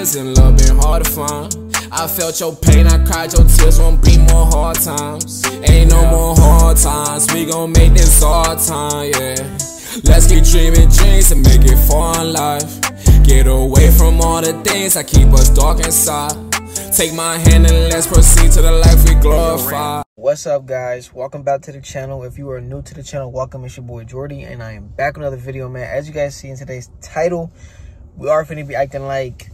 years and love been hard to find. I felt your pain, I cried your tears, won't be more hard times. Ain't no more hard times, we gon' make this hard time, yeah. Let's keep dreaming dreams and make it far in life. Get away from all the things that keep us dark inside. Take my hand and let's proceed to the life we glorify. What's up guys? Welcome back to the channel. If you are new to the channel, welcome. It's your boy Jordy and I am back with another video, man. As you guys see in today's title, we are finna be acting like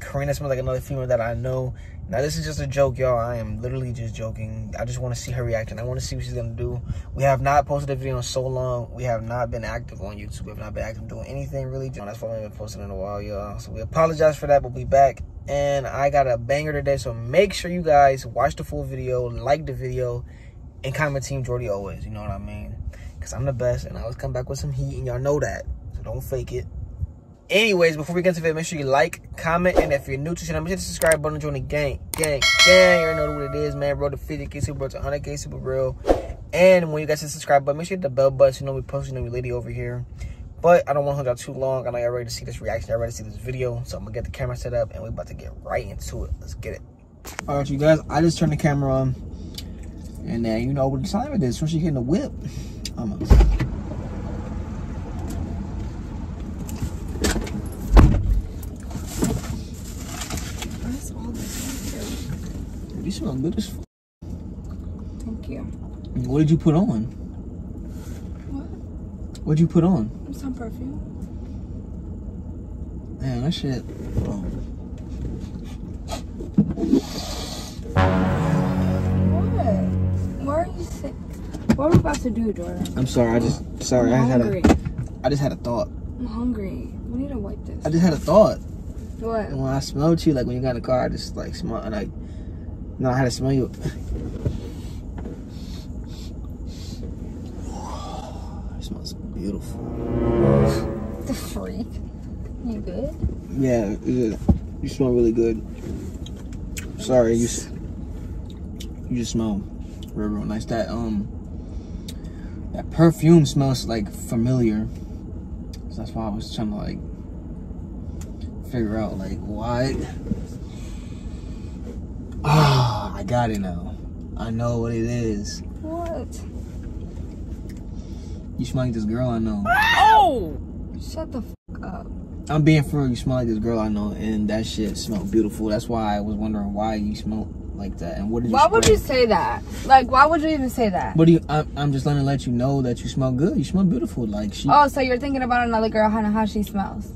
Karina smells like another female that I know. Now this is just a joke, y'all. I am literally just joking. I just want to see her reaction. I want to see what she's gonna do. We have not posted a video in so long. We have not been active on YouTube. We have not been active doing anything really. That's why we haven't been posting in a while, y'all. So we apologize for that, but we back. And I got a banger today. So make sure you guys watch the full video, like the video, and comment Team Jordy always. You know what I mean? Because I'm the best, and I always come back with some heat, and y'all know that. So don't fake it. Anyways, before we get into video, make sure you like, comment, and if you're new to the channel, make sure to subscribe button, join the gang, gang, gang. You already know what it is, man. Bro, the 50k super bro to 100k super real. And when you guys hit subscribe button, make sure you hit the bell button so you know we posting a new lady over here. But I don't want to hold out too long. I know y'all ready to see this reaction. Y'all ready to see this video. So I'm going to get the camera set up and we're about to get right into it. Let's get it. All right, you guys. I just turned the camera on. And then you know what the time it is. Once you get the whip. You smell good as Thank you. What did you put on? What? What'd you put on? Some perfume. Man, that shit. Oh. What? Why are you sick? What are we about to do, Jordan? I'm sorry. I just sorry. I'm I had a. I just had a thought. I'm hungry. We need to wipe this. I just had a thought. What? And when I smelled you, like when you got in the car, I just like smell and I. No, I had to smell you. it smells beautiful. The freak. You good? Yeah, yeah, you smell really good. Sorry, you. You just smell real, real nice. That um. That perfume smells like familiar. So that's why I was trying to like figure out like what. I got it now. I know what it is. What? You smell like this girl I know. Oh! Shut the fuck up. I'm being for real. You smell like this girl I know, and that shit smelled beautiful. That's why I was wondering why you smell like that, and what did you? Why would you say that? Like, why would you even say that? What do you? I'm, I'm just letting let you know that you smell good. You smell beautiful. Like she. Oh, so you're thinking about another girl and how she smells.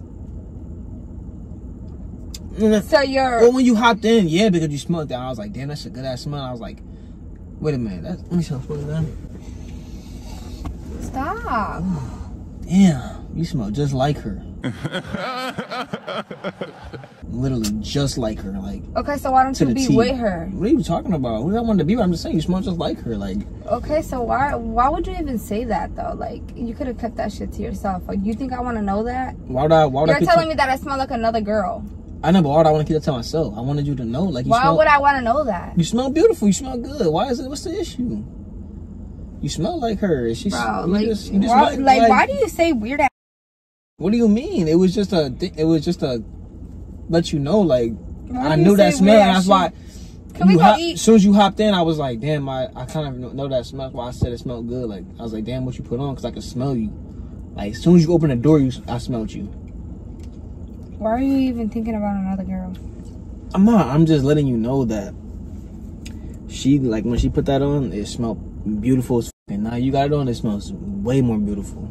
So you're. Well, when you hopped in, yeah, because you smelled that, I was like, damn, that's a good ass smell. I was like, wait a minute, that's, let me smell that. Stop. Damn, you smell just like her. Literally just like her. Like Okay, so why don't you be T. with her? What are you talking about? What do I want to be? with? I'm just saying, you smell just like her. Like Okay, so why why would you even say that though? Like you could have kept that shit to yourself. Like you think I want to know that? why would I? Why would I? You're keep telling me that I smell like another girl. I know, but why I want to keep that to myself? I wanted you to know. Like you Why smell. would I want to know that? You smell beautiful. You smell good. Why is it? What's the issue? You smell like her. She's Bro, like, just, you just why, like, why do you say weird ass? What do you mean? It was just a. It was just a. Let you know, like why I knew that smell. weird And ass that's why. Can we you go hop- eat? As soon as you hopped in, I was like, damn, I, I kind of know, know that smell. That's why I said it smelled good. Like I was like, damn, what you put on? Because I could smell you. Like as soon as you open the door, you I smelled you. Why are you even thinking about another girl? I'm not. I'm just letting you know that she like when she put that on, it smelled beautiful as. F- and now you got it on, it smells way more beautiful.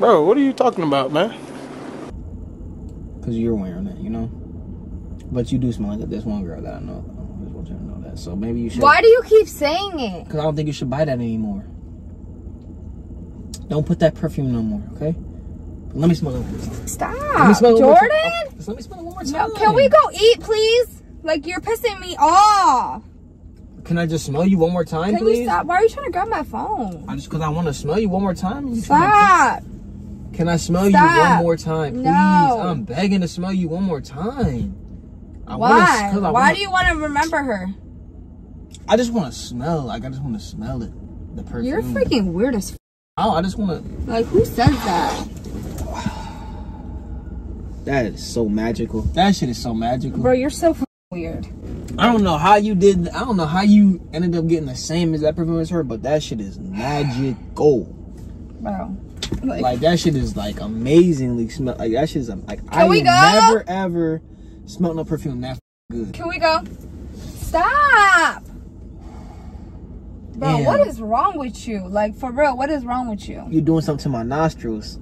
Bro, what are you talking about, man? Cause you're wearing it, you know. But you do smell like this one girl that I know. I just want you to know that. So maybe you should. Why do you keep saying it? Cause I don't think you should buy that anymore. Don't put that perfume no more, okay? Let me smell it. one more. Let me Stop, smell it one more time. Jordan. Oh, just let me smell it one more No, time. can we go eat, please? Like you're pissing me off. Can I just smell you one more time, Can please? you stop? Why are you trying to grab my phone? I just cause I want to smell you one more time. and you trying to- Stop. Can I smell you Stop. one more time, please? No. I'm begging to smell you one more time. I Why? wanna- I Why wanna- do you want to remember her? I just want to smell. Like I just want to smell it. The perfume. You're freaking weird as. F- Oh, I just want to. like who says that? That is so magical. That shit is so magical. Bro, you're so weird. I don't know how you did. I don't know how you ended up getting the same as that perfume as her, but that shit is magical. Wow. Like that shit is like amazingly smell. Like that shit is like I we go? never ever smelled no perfume that good. Can we go? Stop! Bro, Damn. what is wrong with you? Like, for real, what is wrong with you? You're doing something to my nostrils.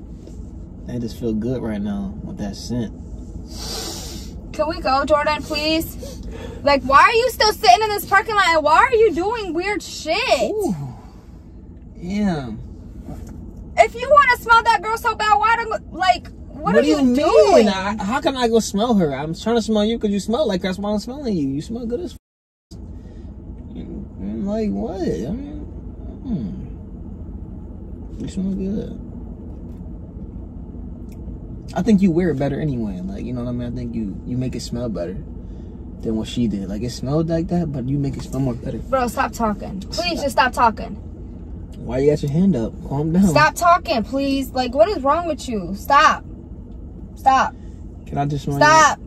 I just feel good right now with that scent. Can we go, Jordan, please? Like, why are you still sitting in this parking lot? And why are you doing weird shit? Ooh. Yeah. If you want to smell that girl so bad, why don't, like, what, are do you, mean? doing? I, how can I go smell her? I'm trying to smell you because you smell like that's why I'm smelling you. You smell good as. F- Mm, like what? I mean, hmm. you smell good. I think you wear it better anyway. Like you know what I mean. I think you you make it smell better than what she did. Like it smelled like that, but you make it smell more better. Bro, stop talking. Please just stop talking. Why you got your hand up? Calm down. Stop talking, please. Like, what is wrong with you? Stop. Stop. Can I just smell Stop.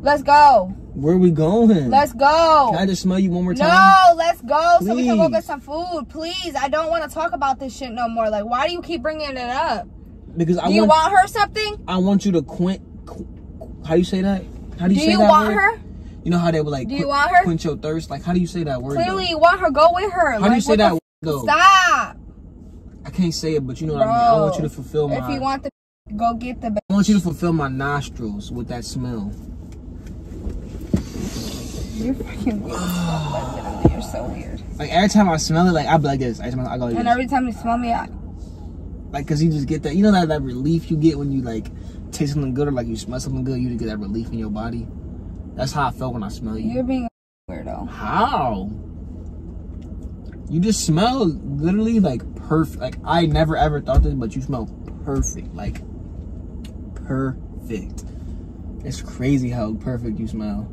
Let's go. you? Where we going? Let's go. Can I just smell you one more time? No, let's go so we can go get some food. Please, I don't want to talk about this shit no more. Like, why do you keep bringing it up? Because I Do you want, want her something? I want you to quench. How you say that? How do Do you say you that want word? her? You know how they would like Do you want her? quench your thirst? Like how do you say that word? though? Clearly, you want her. Go with her. How like, do you say that word though? Stop. I can't say it, but you know what I mean. I want you to fulfill my. If you want the, go get the. I want you to fulfill my nostrils with that smell. You're fucking weird. you're so weird. Like every time I smell it, like I be like this. Every time I go like And every time you smell me, I, like cause you just get that. You know that that relief you get when you like taste something good or like you smell something good. You just get that relief in your body. That's how I felt when I smell you. you're being a weirdo. How? You just smell literally like perfect. Like I never ever thought this, but you smell perfect. Like perfect. It's crazy how perfect you smell.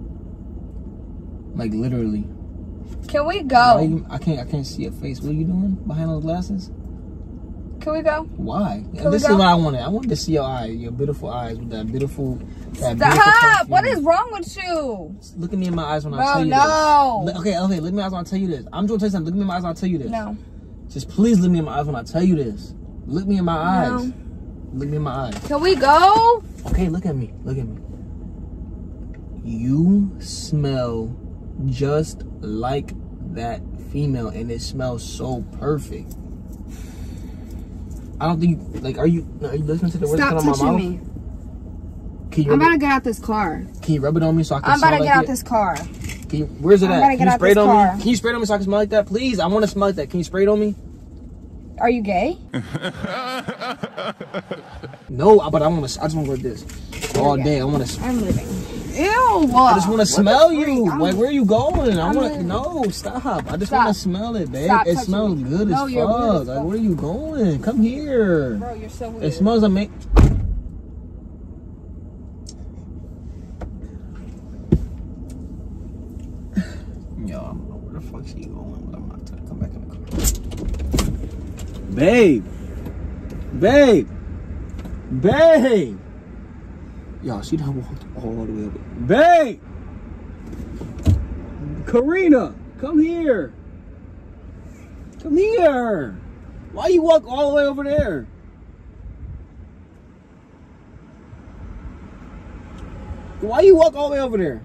Like literally. Can we go? you- I can't. I can't see your face. What are you doing behind those glasses? Can we go? Why? Can this is go? what I wanted. I wanted to see your eyes, your beautiful eyes with that beautiful. That beautiful Stop! What perfume. is wrong with you? Look at me in my eyes when I tell you no. this. Look- Okay, okay. Look at me in my eyes when I tell you this. I'm trying to tell you something. Look at me in my eyes when I tell you this. No. Just please look me in my eyes when I tell you this. Look me in my eyes. No. Look me in my eyes. Can we go? Okay, look at me. Look at me. You smell just like that female, and it smells so perfect. I don't think you, like. Are you? Are you listening to the words Stop coming out of my touching mouth? me. Can you, I'm about it, to get out this car. can you rub it on me so I can smell it? I'm about to like get out it? this car. Can you, where's it I'm at? Can get you out spray it on car. me? Can you spray it on me so I can smell like that, please? I want to smell like that. Can you spray it on me? Are you gay? No, but I want to. I just want to go like this all day. I want to. I'm leaving. Ew. I just want to smell you. Like, where are you going? I I'm want to. leaving. No, stop. I just want to smell it, babe. Stop it smells me. good No, as you're fuck. weird as like, fuck. where are you going? Come here. Bro, you're so weird. It smells amazing. Yo, I don't know where the fuck she going, but I'm not trying to come back in the car. Babe! Babe! Babe! Yo, she done walked all the way over. Babe! Karina, come here! Come here! Why you walk all the way over there? Why you walk all the way over there?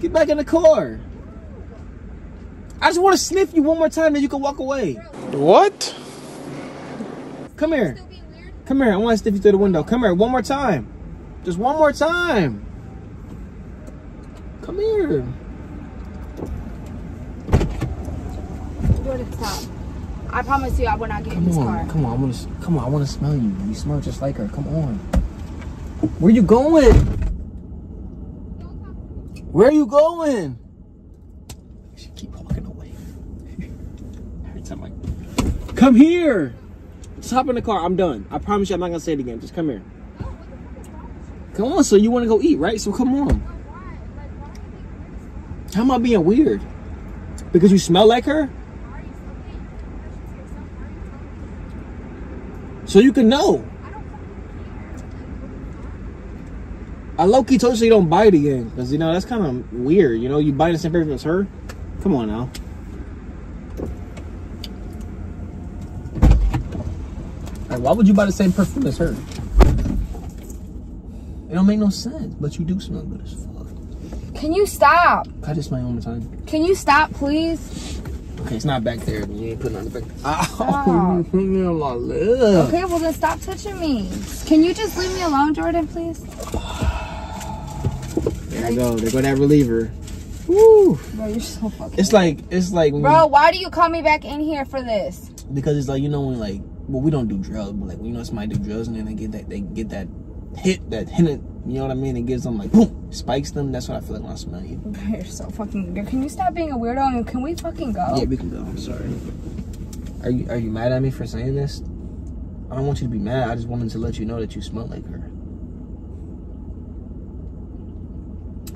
Get back in the car. I just want to sniff you one more time, then you can walk away. What? Come here. Come here. I want to sniff you through the window. Come here. One more time. Just one more time. Come here. Jordan, stop. I promise you I will not get in Come this on. car. Come on. I want to. Come on. I want to smell you. You smell just like her. Come on. Where you going? Where are you going? She keep walking away. Every time I come here. Just hop in the car. I'm done. I promise you, I'm not gonna say it again. Just come here. Come on. So you want to go eat, right? So come on. How am I being weird? Because you smell like her? So you can know. I low key told you you don't bite again because you know that's kind of weird. You know, you buy the same perfume as her. Come on now. Why would you buy the same perfume as her? It don't make no sense, but you do smell good as fuck. Can you stop? I just smell one more time? Can you stop, please? Okay, it's not back there. You ain't putting it on the back. Oh, Stop. you put me on my lip. Okay, well then stop touching me. Can you just leave me alone, Jordan, please? There I go. There go that reliever. Woo. Bro, you're so fucking. It's like it's like Bro, why do you call me back in here for this? because it's like you know when like well we don't do drugs but like you know somebody do drugs and then they get that they get that hit that hit you know what I mean it gives them like boom spikes them that's what I feel like when I smell you. You're so fucking weird. Can you stop being a weirdo and can we fucking go? Yeah, we can go. I'm sorry. Are you are you mad at me for saying this? I don't want you to be mad. I just wanted to let you know that you smell like her.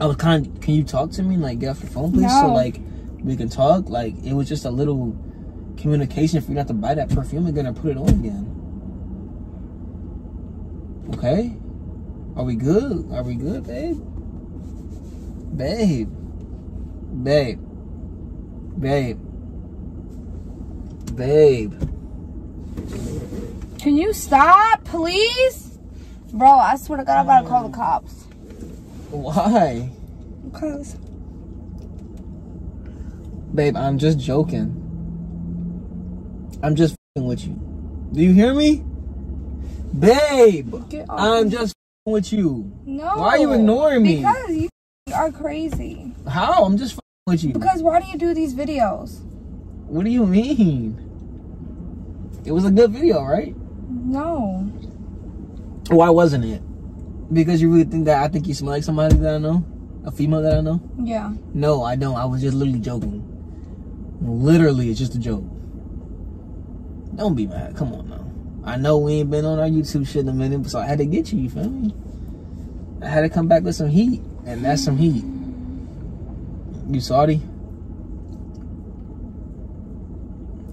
I was kind of. Can you talk to me? Like, get off the phone, please, so like we can talk. Like, it was just a little communication for you not to buy that perfume again and put it on again. Okay. Are we good? Are we good, babe? Babe. Babe. Babe. Babe. Can you stop, please? Bro, I swear to God, I'm about to call the cops. Why? Because. Babe, I'm just joking. I'm just fing with you. Do you hear me? Babe, I'm just fing with you. No. Why are you ignoring me? Because you are crazy. How? I'm just fing with you. Because why do you do these videos? What do you mean? It was a good video, right? No. Why wasn't it? Because you really think that I think you smell like somebody that I know? A female that I know? Yeah. No, I don't. I was just literally joking. Literally, it's just a joke. Don't be mad. Come on now. I know we ain't been on our YouTube shit in a minute, so I had to get you. You feel me? I had to come back with some heat, and that's some heat. You salty?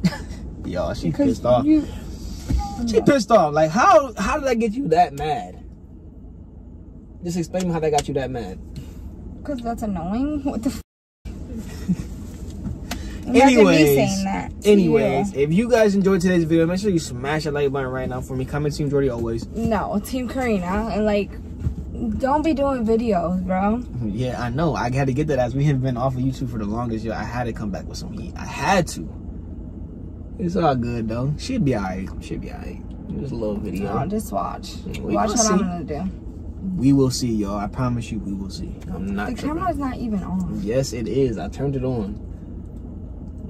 Y'all, she Because pissed off. you. She pissed off. Like, how how did I get you that mad? Just explain me how that got you that mad. Because that's annoying. What the Anyways, anyways, if you guys enjoyed today's video, make sure you smash that like button right now for me. Comment Team Jordy always. No, Team Karina. And like, don't be doing videos, bro. Yeah, I know. I had to get that as we have been off of YouTube for the longest. year. I had to come back with some heat. I had to. It's all good though. She'll be alright. She'll be alright. Just a little video. No, just watch. We watch what I'm gonna do. We will see, y'all. I promise you, we will see. I'm not. The tripping. camera's not even on. Yes, it is. I turned it on.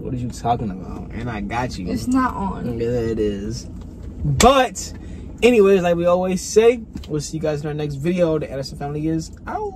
What are you talking about? And I got you. It's not on. Yeah, it is. But, anyways, like we always say, we'll see you guys in our next video. The Edison family is out.